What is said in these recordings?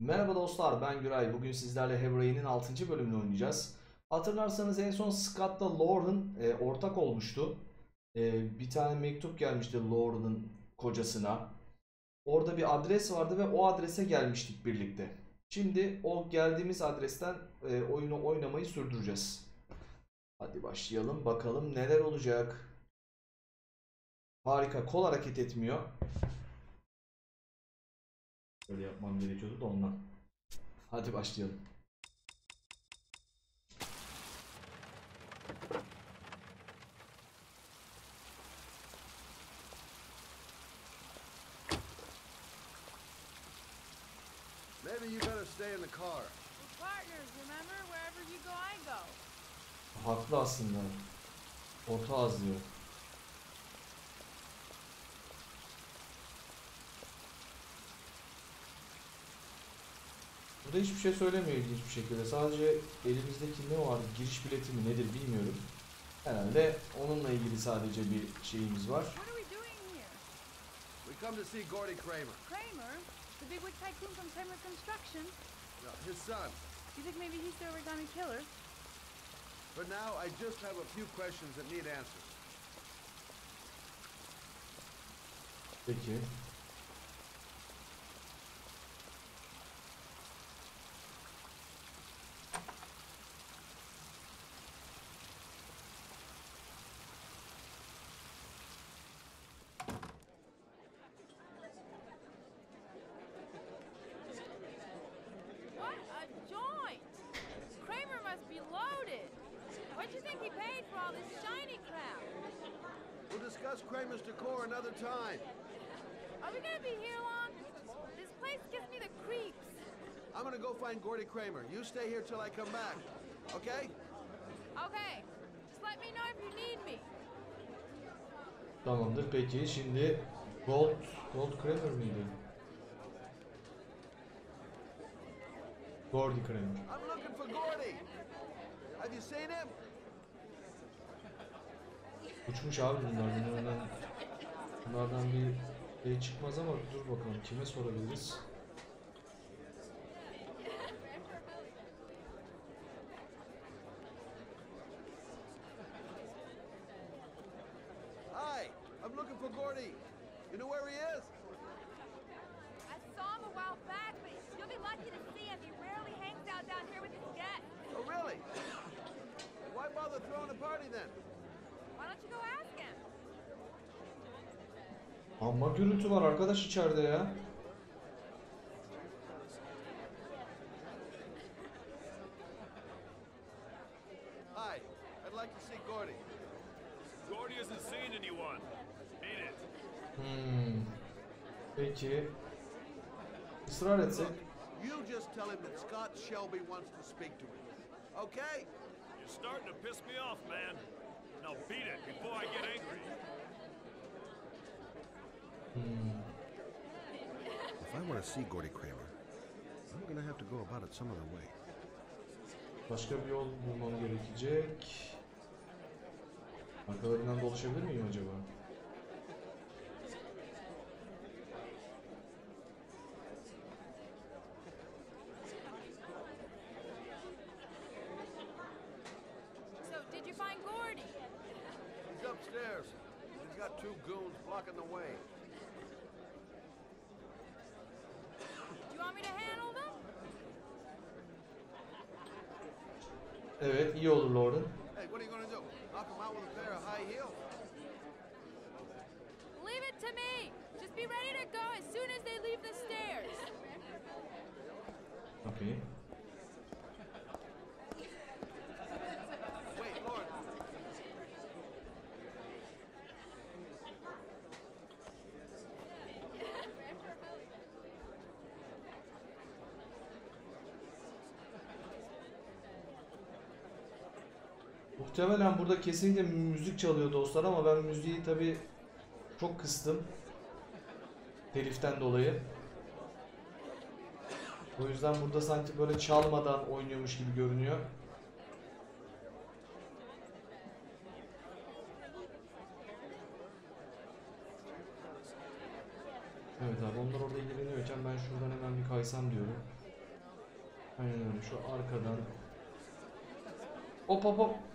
Merhaba dostlar ben Güray. Bugün sizlerle Heavy Rain'in 6. bölümünü oynayacağız. Hatırlarsanız en son Scott'la Lauren e, ortak olmuştu. E, bir tane mektup gelmişti Lauren'ın kocasına. Orada bir adres vardı ve o adrese gelmiştik birlikte. Şimdi o geldiğimiz adresten e, oyunu oynamayı sürdüreceğiz. Hadi başlayalım bakalım neler olacak. Harika kol hareket etmiyor. Böyle yapmam gerekiyordu da ondan. Hadi başlayalım. Maybe you better stay in the car. We're partners, remember? Wherever you go, I go. Haklı aslında. Orta az diyor. Burada hiçbir şey söylemiyor ilginç bir şekilde. Sadece elimizdeki ne var? Giriş bileti mi nedir bilmiyorum. Herhalde onunla ilgili sadece bir şeyimiz var. We come to see Gordy Kramer. Kramer? The big wig tycoon from Kramer Construction? No, his son. You think maybe he's the origami killer? For now, I just have a few questions that need answers. Peki. What'd you think he paid for all this shiny crap? We'll discuss Kramer's decor another time. Are we gonna be here long? This place gives me the creeps. I'm gonna go find Gordy Kramer. You stay here till I come back. Okay? Okay, just let me know if you need me. Tamamdır peki. Şimdi Gold Gold Kramer mıydı? Gordy Kramer. I'm looking for Gordy. Have you seen him? Uçmuş abi bunlar. Bunlardan, bunlardan bir şey çıkmaz ama dur bakalım kime sorabiliriz? Hi, I'm looking for Gordy. You know where he is? I saw him a while back, but you'll be lucky to see him. He rarely hangs out down here with his guests. Oh, really? Why bother throwing a party then? Why don't you go ask him? Amma gürültü var arkadaş içeride ya. Hi, I'd like to see Gordy. Gordy isn't seeing anyone. İt. Hmm. Peki. Israr etsek. You just tell him that Scott Shelby wants to speak to him. Okay? You're starting to piss me off, man. Now beat it before I get angry. Hmm. If I want to see Gordy Kramer, I'm going to have to go about it some other way. Başka bir yol bulmam gerekecek. Arkalarından dolaşabilir miyim acaba? So, did you find Gordy? He's upstairs. He's got two goons blocking the way. Do you want me to handle them? Evet iyi olur Lauren. Hey, what are you going to do? Knock him out with a pair of high heels? Leave it to me. Just be ready to go as soon as they leave Muhtemelen burada kesinlikle müzik çalıyor dostlar ama ben müziği tabi çok kıstım. Teliften dolayı. O yüzden burada sanki böyle çalmadan oynuyormuş gibi görünüyor. Evet abi onlar orada ilgileniyorken ben şuradan hemen bir kaysam diyorum. Aynen öyle şu arkadan. Hop hop hop.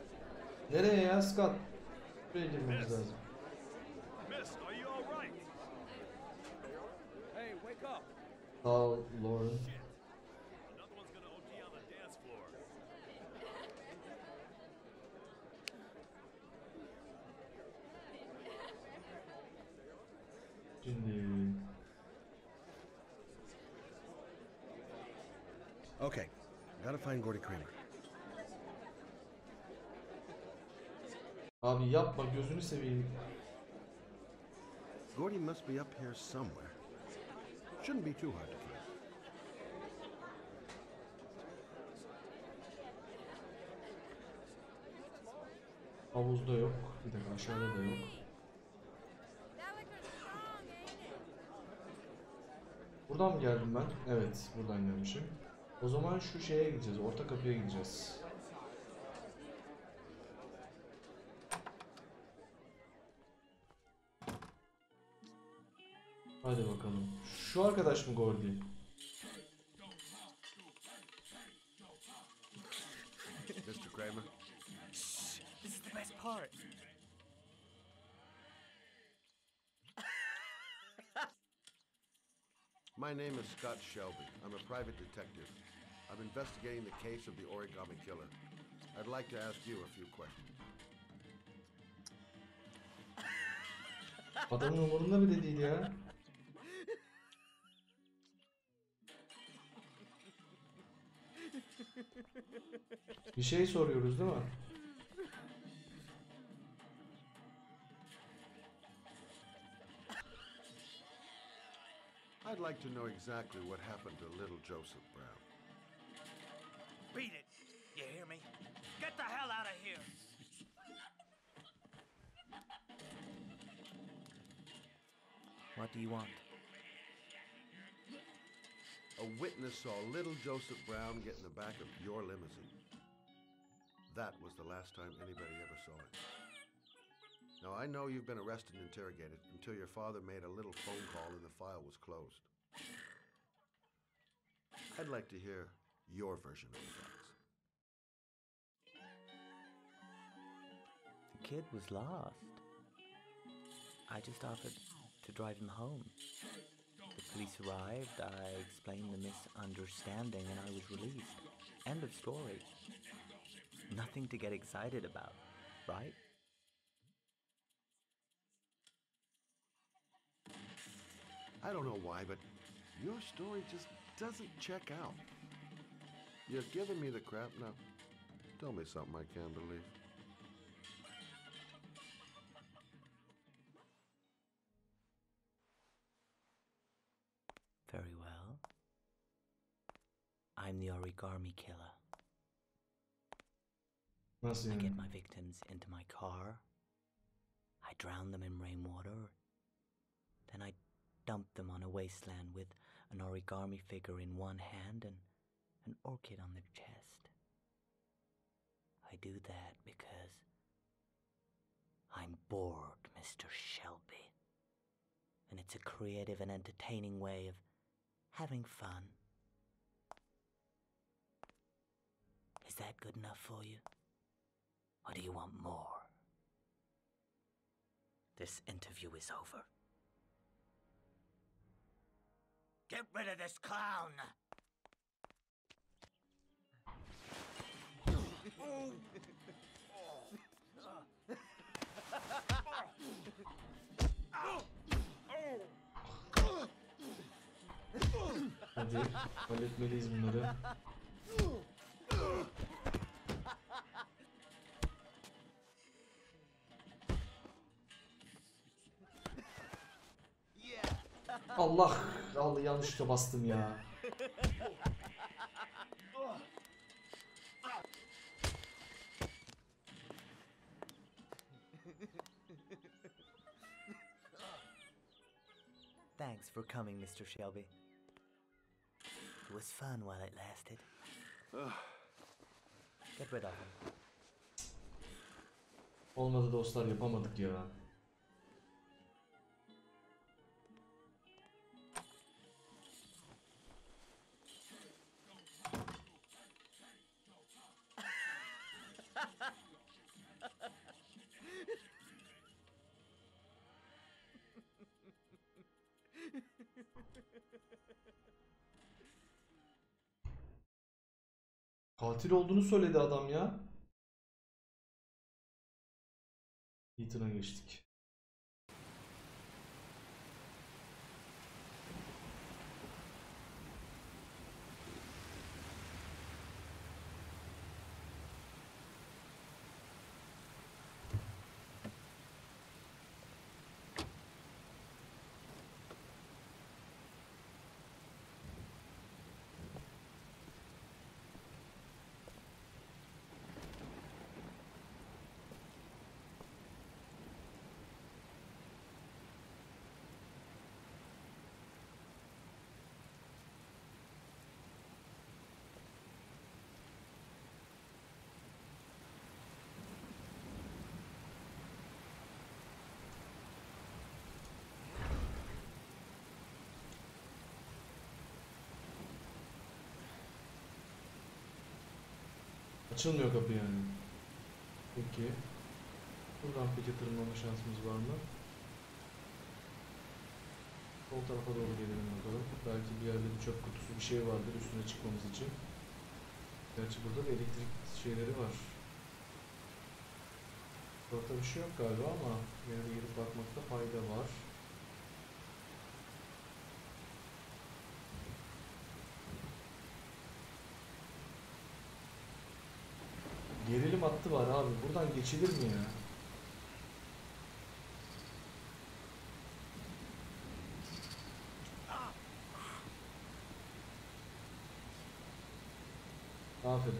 Nereye ya Scott? Buraya girmemiz lazım. Sağ ol Lauren. Okay, gotta find Gordy Kramer. Abi yapma gözünü seveyim. Gordy must be up here somewhere. Shouldn't be too hard to find. Havuzda yok. Bir dakika aşağıda da yok. Buradan mı geldim ben? Evet, buradan gelmişim. O zaman şu şeye gideceğiz, orta kapıya gideceğiz. Hadi bakalım. Şu arkadaş mı Gordy? Mr. Kramer? This is the best part. My name is Scott Shelby. I'm a private detective. I'm investigating the case of the origami killer. I'd like to ask you a few questions. Adamın umurunda bile değil ya. Bir şey soruyoruz değil mi? I'd like to know exactly what happened to little Joseph Brown. Beat it! You hear me? Get the hell out of here! What do you want? A witness saw little Joseph Brown get in the back of your limousine. That was the last time anybody ever saw it. Now, I know you've been arrested and interrogated until your father made a little phone call and the file was closed. I'd like to hear your version of the facts. The kid was lost. I just offered to drive him home. The police arrived, I explained the misunderstanding, and I was released. End of story. Nothing to get excited about, right? I don't know why, but your story just doesn't check out. You're giving me the crap now. Tell me something I can't believe. Very well. I'm the origami killer. I get my victims into my car. I drown them in rainwater. Then I dump them on a wasteland with an origami figure in one hand and an orchid on their chest. I do that because I'm bored, Mr. Shelby. And it's a creative and entertaining way of having fun. Is that good enough for you? Or do you want more? This interview is over. Get rid of this clown! Hadi halletmeliyiz bunları. Allah! Allah yanlışlıkla bastım ya. Thanks for coming, Mr. Shelby. It was fun while it lasted. Get rid of him. Olmadı dostlar yapamadık ya. Katil olduğunu söyledi adam ya. Ethan'a geçtik. Açılmıyor kapı yani. Peki. Buradan peki tırmanma şansımız var mı? Sol tarafa doğru gelelim bakalım. Belki bir yerde bir çöp kutusu bir şey vardır üstüne çıkmamız için. Gerçi burada da elektrik şeyleri var. Burada bir şey yok galiba ama yine de bakmakta fayda var. Gerilim hattı var abi. Buradan geçilir mi ya? Aferin.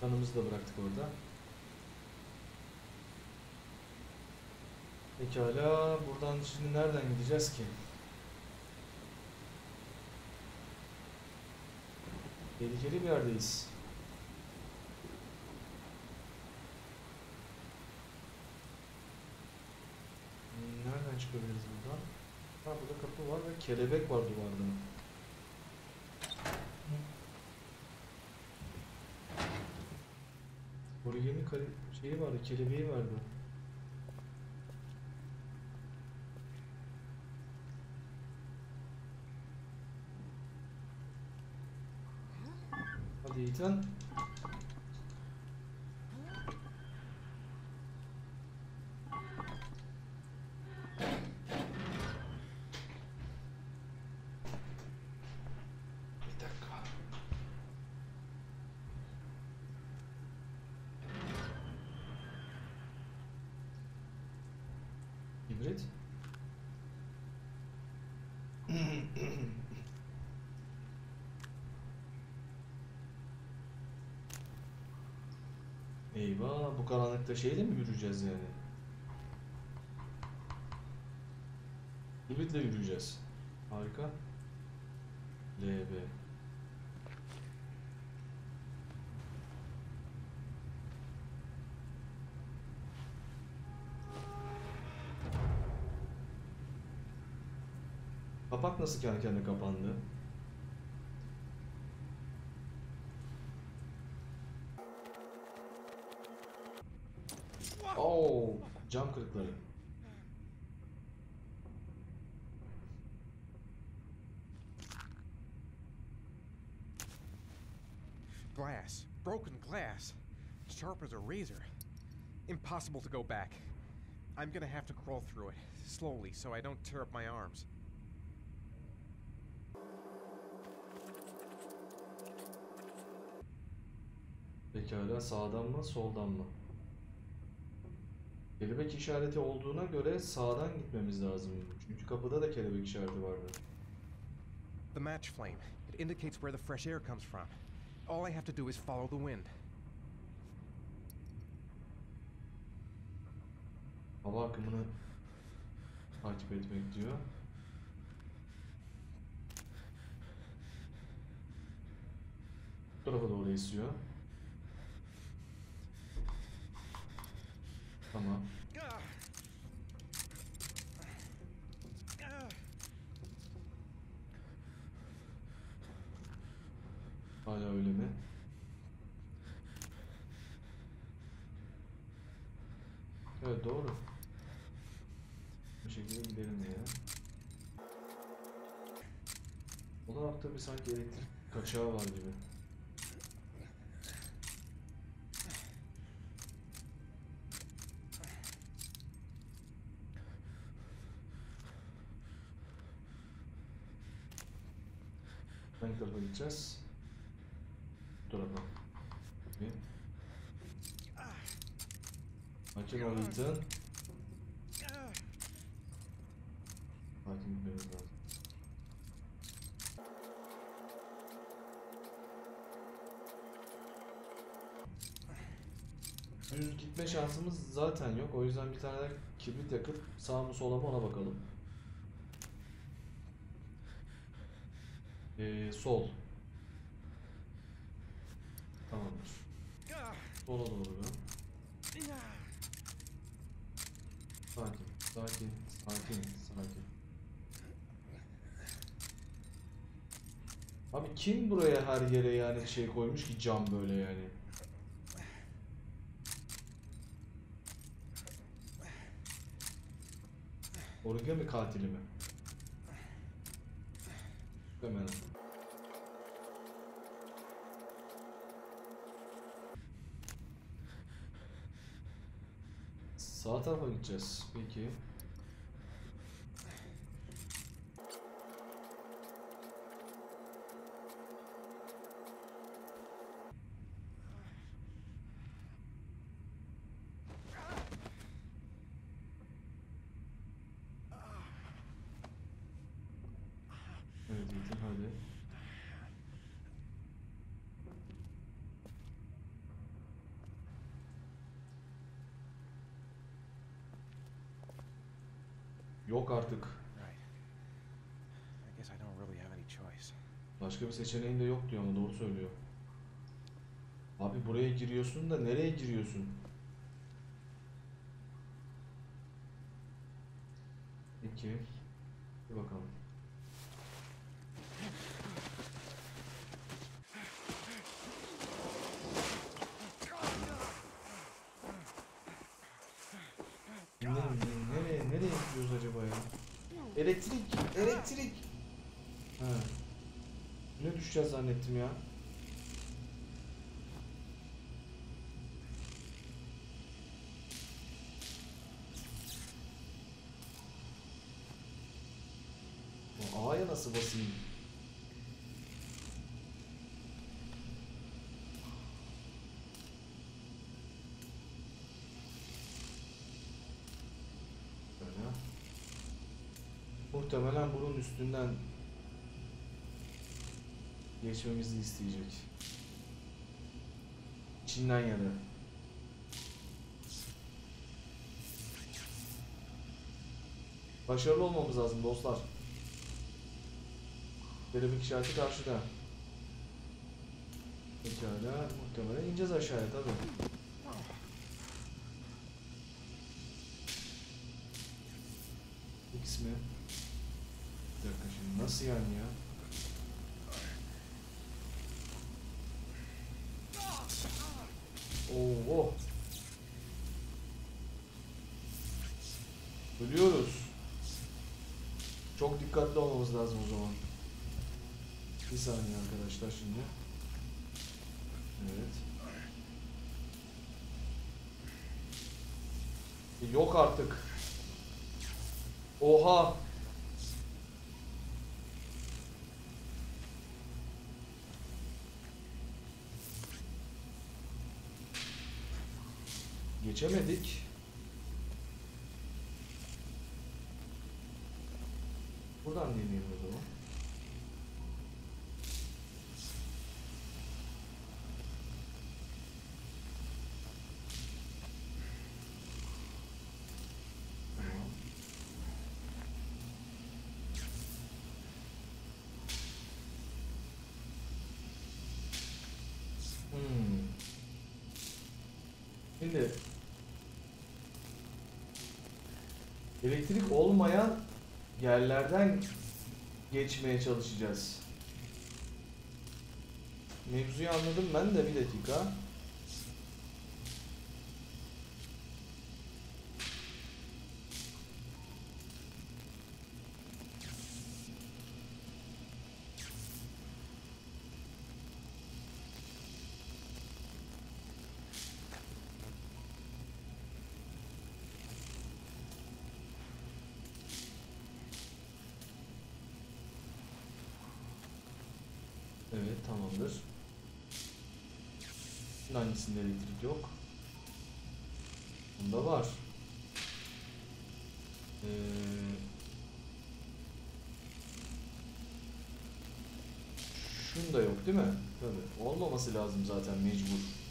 Kanımızı da bıraktık orada. Pekala, buradan şimdi nereden gideceğiz ki? Tehlikeli bir yerdeyiz. Çıkabiliriz buradan? Ha burada kapı var ve kelebek var duvarda. Origami şeyi vardı, kelebeği vardı. Hadi Ethan. Bir dakika. Hibrit. Eyvah bu karanlıkta şeyle mi yürüyeceğiz yani? Hibritle yürüyeceğiz. Harika. LB. Kapak nasıl kendi kendine kapandı? Kırıkları. Glass. Broken glass. Sharp as a razor. Impossible to go back. I'm gonna have to crawl through it, slowly, so I don't tear up my arms. Pekala sağdan mı soldan mı? Kelebek işareti olduğuna göre sağdan gitmemiz lazım. Çünkü kapıda da kelebek işareti vardı. The match flame. It indicates where the fresh air comes from. All I have to do is follow the wind. Hava akımını takip etmek diyor. Bu tarafa doğru esiyor. Tamam. Hala öyle mi? Evet doğru. Bu şekilde gidelim ya. O tarafta bir sanki elektrik Kaçağı var gibi. Bu tarafa. Okey. Hakim ol Ethan. Hakim gitmemiz lazım. Düz gitme şansımız zaten yok. O yüzden bir tane kibrit yakıp sağ mı sola mı ona bakalım. Ee, sol. Tamamdır. Sola doğru. Sakin, sakin, sakin, sakin. Abi kim buraya her yere yani şey koymuş ki cam böyle yani? Origami katili mi? Hemen. Sağ tarafa gideceğiz. Peki. Evet Ethan hadi. Yok artık. Right. I guess I don't really have any choice. Başka bir seçeneğin de yok diyor ama doğru söylüyor. Abi buraya giriyorsun da nereye giriyorsun? Peki. Bir bakalım. Ne, ne- nereye, nereye gidiyoruz acaba ya? Elektrik, elektrik. Ha. Ne düşeceğiz zannettim ya. A'ya nasıl basayım? Böyle. Muhtemelen bunun üstünden geçmemizi isteyecek. İçinden ya da. Başarılı olmamız lazım dostlar. Kelebek işareti karşıda. Pekala, muhtemelen ineceğiz aşağıya tabi. X mi? Nasıl yani ya? Oo. Ölüyoruz. Çok dikkatli olmamız lazım o zaman. Bir saniye arkadaşlar şimdi. Evet. E, Yok artık. Oha. Geçemedik. Buradan deneyeyim o zaman. Tamam. Hmm. Şimdi elektrik olmayan yerlerden geçmeye çalışacağız. Mevzuyu anladım ben de bir dakika. Evet tamamdır. Hangisinde elektrik yok? Bunda var. Ee, şunda yok değil mi? Tabii. Olmaması lazım zaten mecbur.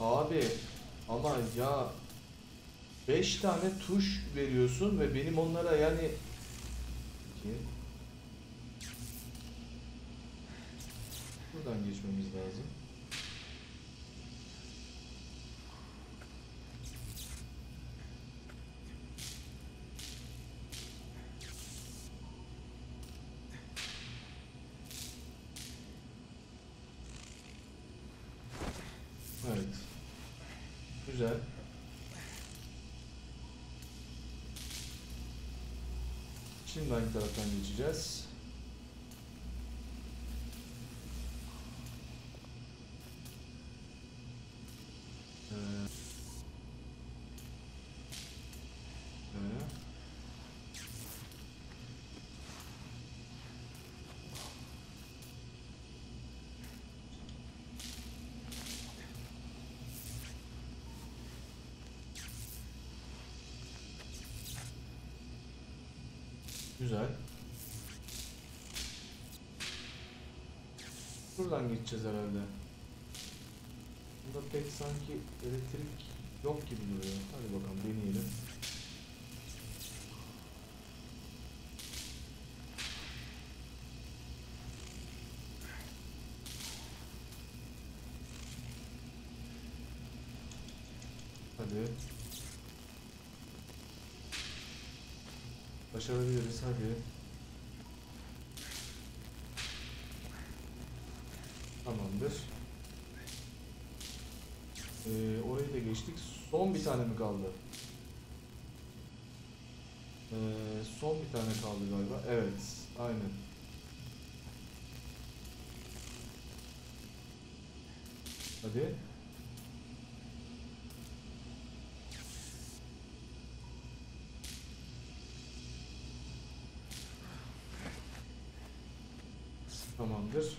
Abi ama ya 5 tane tuş veriyorsun ve benim onlara yani İki. Buradan geçmemiz lazım. Evet. Güzel. Şimdi hangi taraftan geçeceğiz? Ee, ee. Güzel. Buradan geçeceğiz herhalde. Burada pek sanki elektrik yok gibi duruyor. Hadi bakalım deneyelim. Hadi. Başarabiliriz hadi. Tamamdır. Ee, orayı da geçtik. Son bir tane mi kaldı? Ee, son bir tane kaldı galiba. Evet. Aynen. Hadi. Tamamdır.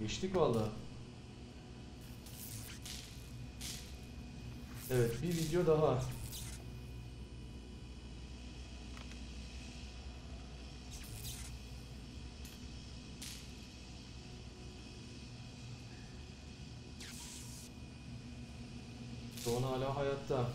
Geçtik valla. Evet bir video daha. Don hala hayatta.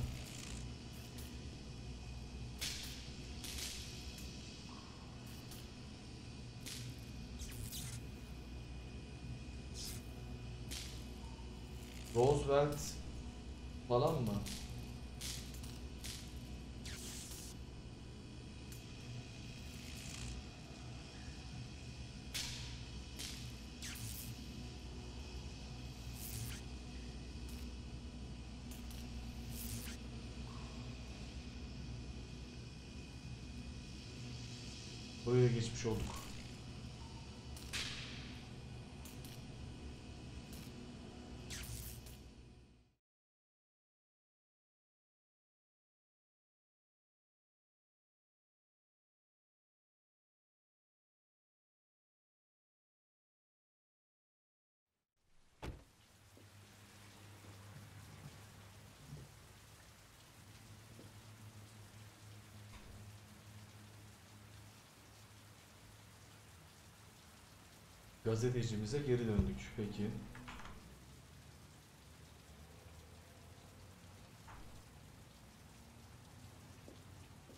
Buraya geçmiş olduk. Gazetecimize geri döndük. Peki.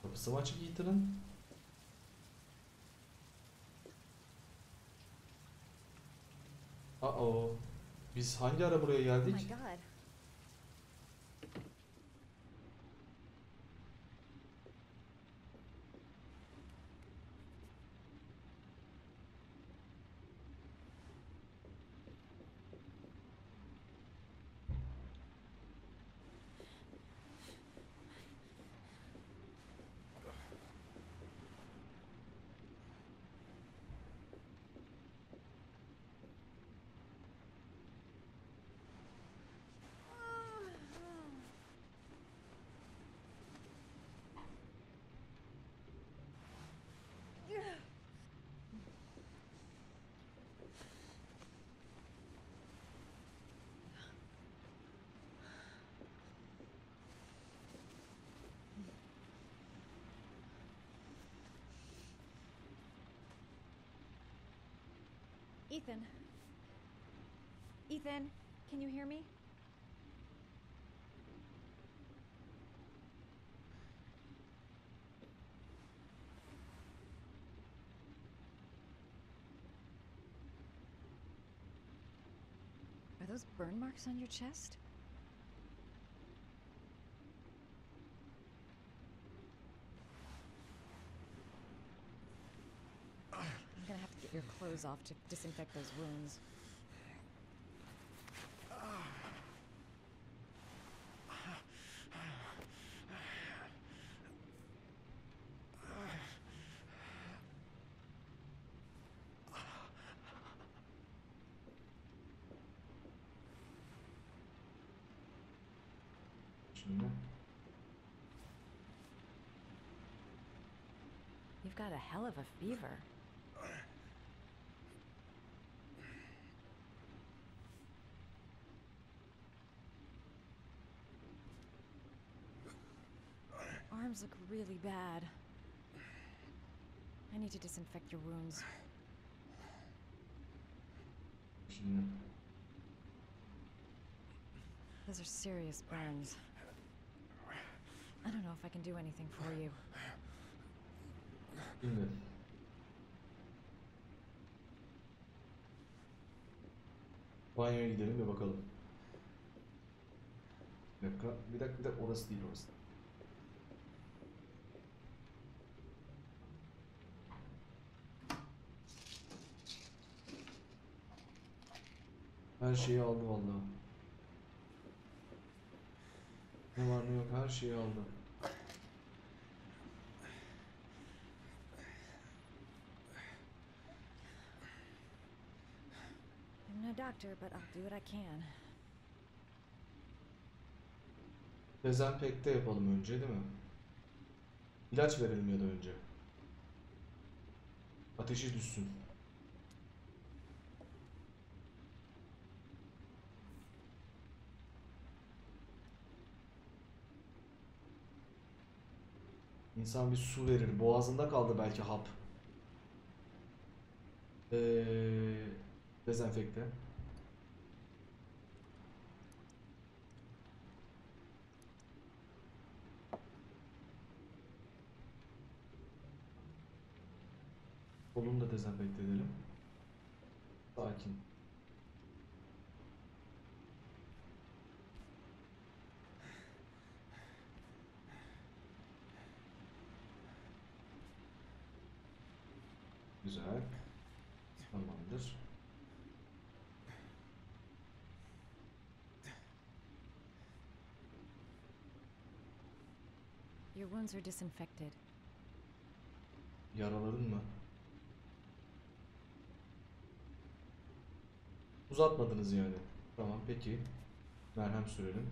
Kapısı açık Ethan'ın? Aa, biz hangi ara buraya Oh geldik? god. Ethan. Ethan, can you hear me? Are those burn marks on your chest? I'm gonna have to get your clothes off to disinfect those wounds. You've got a hell of a fever. Arms look really bad. I need to disinfect your wounds. Those are serious burns. I don't know if I can do anything for you. Şimdi. Banyoya gidelim ve bakalım. Bir dakika, bir dakika. Orası değil orası. Her şeyi aldı vallahi. Ne var ne yok her şeyi aldı. I'm no doctor, but I'll do what I can. Dezenfekte yapalım önce değil mi? İlaç verelim ya da önce. Ateşi düşsün. İnsan bir su verir. Boğazında kaldı belki hap. Ee, dezenfekte. Kolunu da dezenfekte edelim. Sakin. Güzel. Tamamdır. Your wounds are disinfected. Yaraladın mı? Uzatmadınız yani. Tamam peki. Merhem sürelim.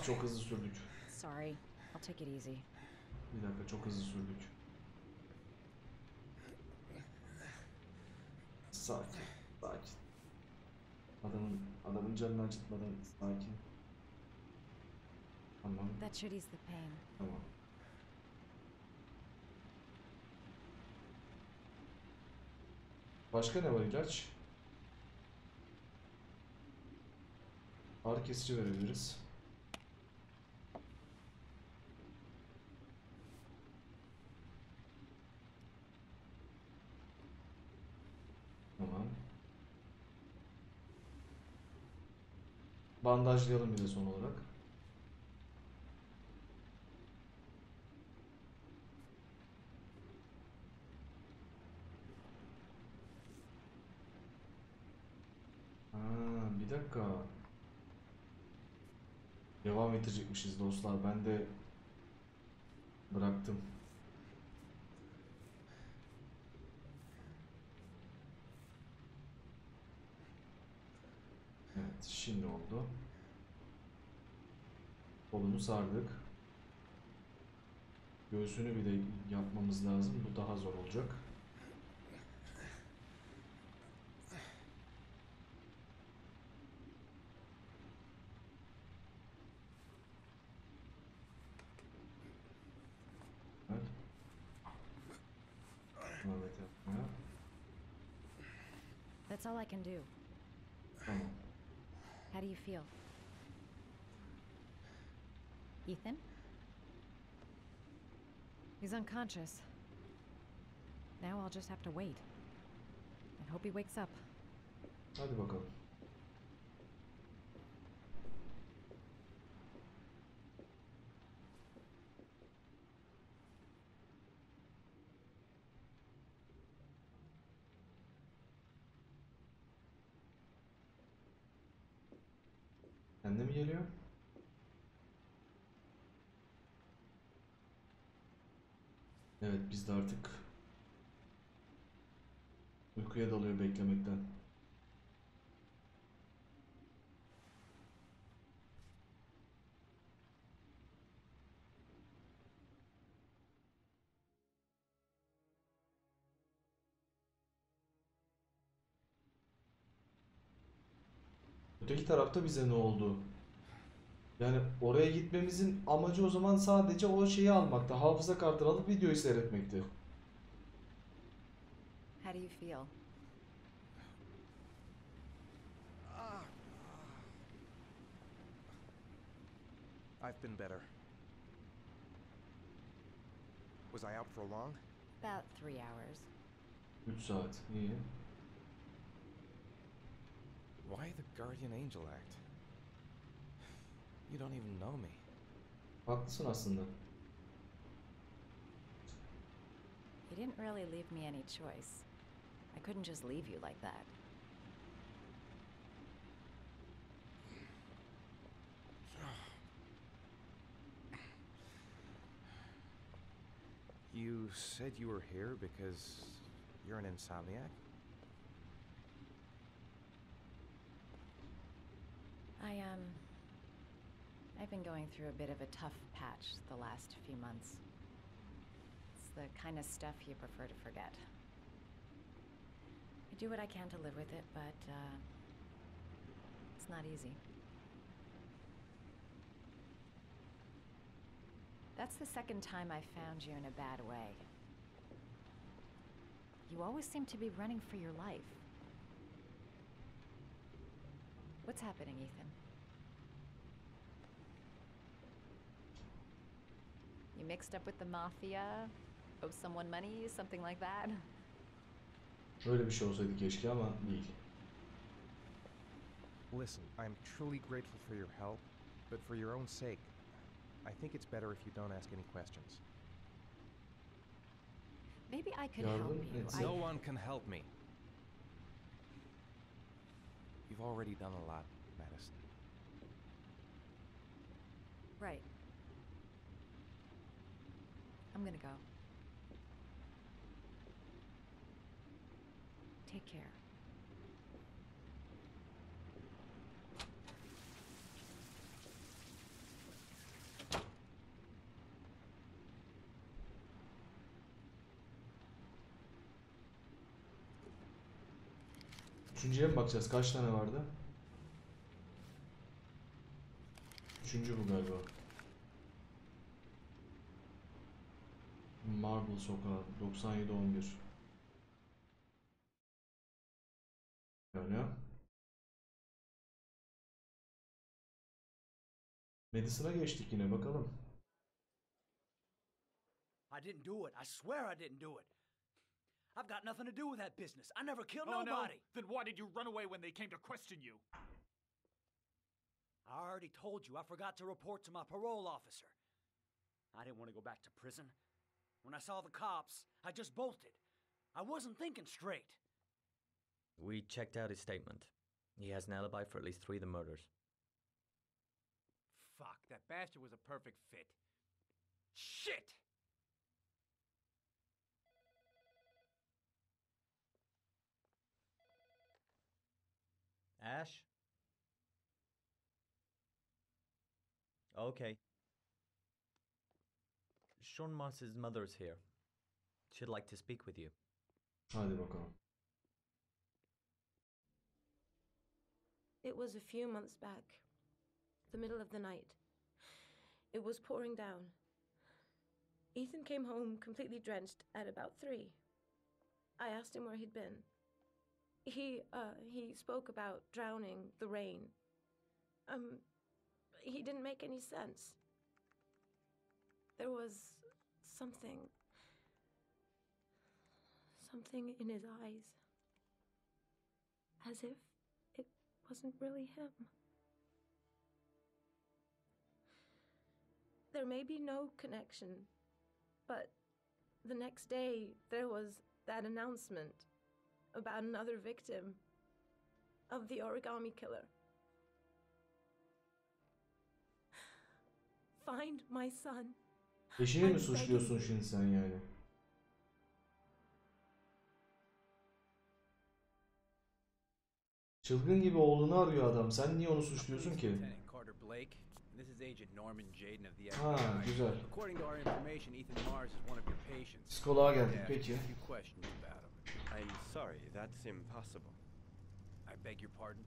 Ah çok hızlı sürdük. Sorry. I'll take it easy. Bir dakika çok hızlı sürdük. Sakin, sakin. Adamın adamın canını acıtmadan sakin. Tamam, That should ease the pain. tamam. Başka ne var ilaç? Ağrı kesici verebiliriz. Tamam. Bandajlayalım bir de son olarak. Bir dakika. Devam edecekmişiz dostlar. Ben de bıraktım. Şimdi oldu. Kolunu sardık. Göğsünü bir de yapmamız lazım. Bu daha zor olacak. Evet. That's all I can do. Tamam. How do you feel? Ethan? He's unconscious. Now I'll just have to wait. And hope he wakes up. Hadi. Geliyor? Evet biz de artık uykuya dalıyor beklemekten. Öteki tarafta bize ne oldu? Yani oraya gitmemizin amacı o zaman sadece o şeyi almakta. Hafıza kartını alıp videoyu seyretmekti. How do you feel? I've been better. Was I out for long? About three hours. 3 saat. İyi. Why the guardian angel act? You don't even know me. Haklısın aslında. You didn't really leave me any choice. I couldn't just leave you like that. You said you were here because you're an insomniac? I, um. I've been going through a bit of a tough patch the last few months. It's the kind of stuff you prefer to forget. I do what I can to live with it, but, uh. It's not easy. That's the second time I found you in a bad way. You always seem to be running for your life. What's happening, Ethan? You mixed up with the mafia? Owe someone money? Something like that? Öyle bir şey olsaydı keşke ama değil. Listen, I'm truly grateful for your help, but for your own sake, I think it's better if you don't ask any questions. Maybe I could Yardım help you. etsin. No one can help me. You've already done a lot, Madison. Right. I'm gonna go. Take care. Üçüncüye mi bakacağız? Kaç tane vardı? Üçüncü bu galiba. Marble Sokağı 9711. Görünüyor. Madison'a geçtik yine bakalım. I didn't do it. I swear I didn't do it. I've got nothing to do with that business. I never killed Oh, no? nobody. Then why did you run away when they came to question you? I already told you I forgot to report to my parole officer. I didn't want to go back to prison. When I saw the cops, I just bolted. I wasn't thinking straight. We checked out his statement. He has an alibi for at least three of the murders. Fuck, that bastard was a perfect fit. Shit! Ash? Okay. Sean Moss's mother is here. She'd like to speak with you. Hadi bakalım. It was a few months back, the middle of the night. It was pouring down. Ethan came home completely drenched at about three. I asked him where he'd been. He, uh, he spoke about drowning the rain. Um, he didn't make any sense. There was something. Something in his eyes. As if it wasn't really him. There may be no connection, but the next day there was that announcement about another victim of the origami killer. Find my son. Eşini mi suçluyorsun şimdi sen yani? Çılgın gibi oğlunu arıyor adam. Sen niye onu suçluyorsun ki? Lieutenant Carter Blake. and This is Agent Norman Jaden of the Ha, güzel. According to our information, Ethan Mars is one of your patients. Psikoloğa geldik peki. Few questions about him. I'm sorry, that's impossible. I beg your pardon.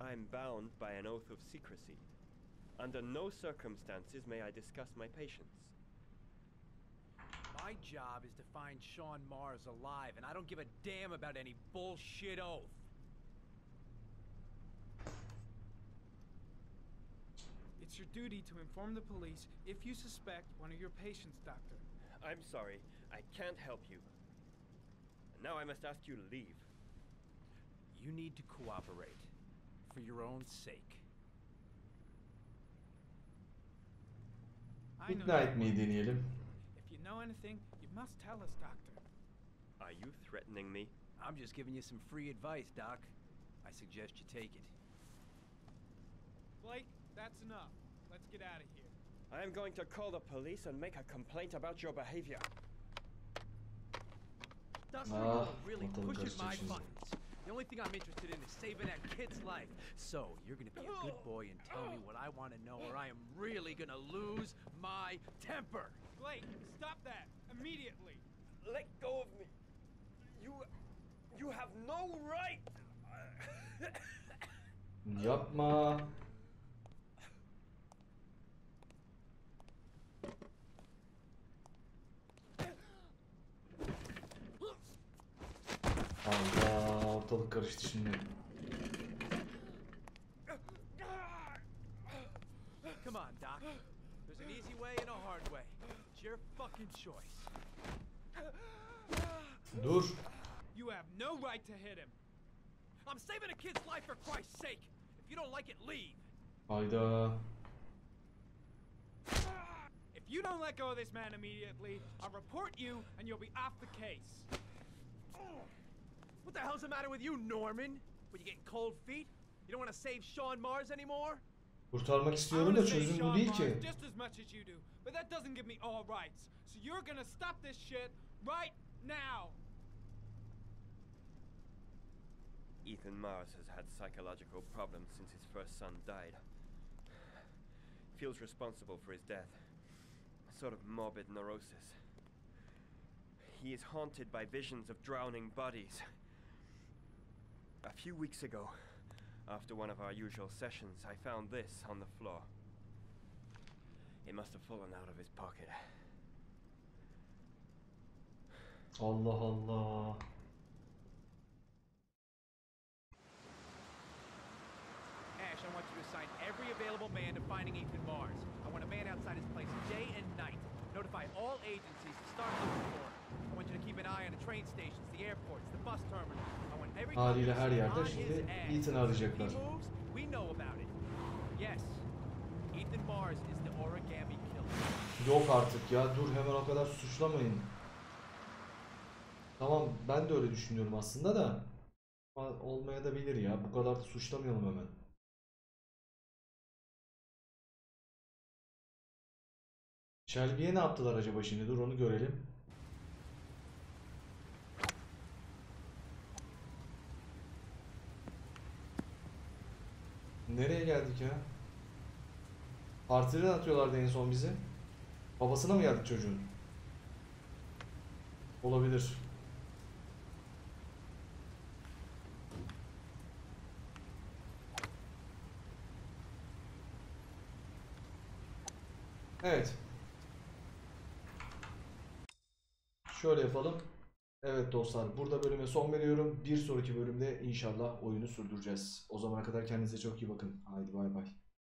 I'm bound by an oath of secrecy. Under no circumstances may I discuss my patients. My job is to find Sean Mars alive, and I don't give a damn about any bullshit oath. It's your duty to inform the police if you suspect one of your patients, Doctor. I'm sorry, I can't help you. And now I must ask you to leave. You need to cooperate. For your own sake. I know İkna you etmeyi deneyelim. If you know anything, you must tell us, Doctor. Are you threatening me? I'm just giving you some free advice, Doc. I suggest you take it. Blake, that's enough. Let's get out of here. I am going to call the police and make a complaint about your behavior. Doc, Ah, really ortalık pushing my şimdi. buttons. The only thing I'm interested in is saving that kid's life. So, you're gonna be a good boy and tell me what I want to know, or I am really gonna lose my temper. Blake, stop that immediately. Let go of me. You you have no right. Yapma. Allah oh, ortalık karıştı şimdi. Come on, Doc. There's an easy way and a hard way. It's your fucking choice. Dur. You have no right to hit him. I'm saving a kid's life for Christ's sake. If you don't like it, leave. Hayda. If you don't let go of this man immediately, I'll report you and you'll be off the case. What the hell's the matter with you, Norman? What, you getting cold feet? You don't want to save Sean Mars anymore? Kurtarmak I istiyorum wanna da save çözüm bu Sean değil Mars ki. just as much as you do, but that doesn't give me all rights. So you're gonna stop this shit right now. Ethan Mars has had psychological problems since his first son died. Feels responsible for his death. A sort of morbid neurosis. He is haunted by visions of drowning bodies. A few weeks ago, after one of our usual sessions, I found this on the floor. It must have fallen out of his pocket. Allah Allah. Ash, I want you to assign every available man to finding Ethan Mars. I want a man outside his place day and night. Notify all agencies to start looking for him. I want you to keep an eye on the train stations, the airports, the bus terminals. I want every Haliyle her yerde şimdi. Ethan arayacaklar. he moves, we know about it. Yes, Ethan Mars is the origami killer. Yok artık ya dur hemen o kadar suçlamayın. Tamam ben de öyle düşünüyorum aslında da. Olmaya da bilir ya bu kadar da suçlamayalım hemen. Shelby'ye ne yaptılar acaba şimdi dur onu görelim. Nereye geldik ya? Partiden atıyorlardı en son bizi. Babasına mı geldik çocuğun? Olabilir. Evet. Şöyle yapalım. Evet dostlar burada bölüme son veriyorum. Bir sonraki bölümde inşallah oyunu sürdüreceğiz. O zamana kadar kendinize çok iyi bakın. Haydi bay bay.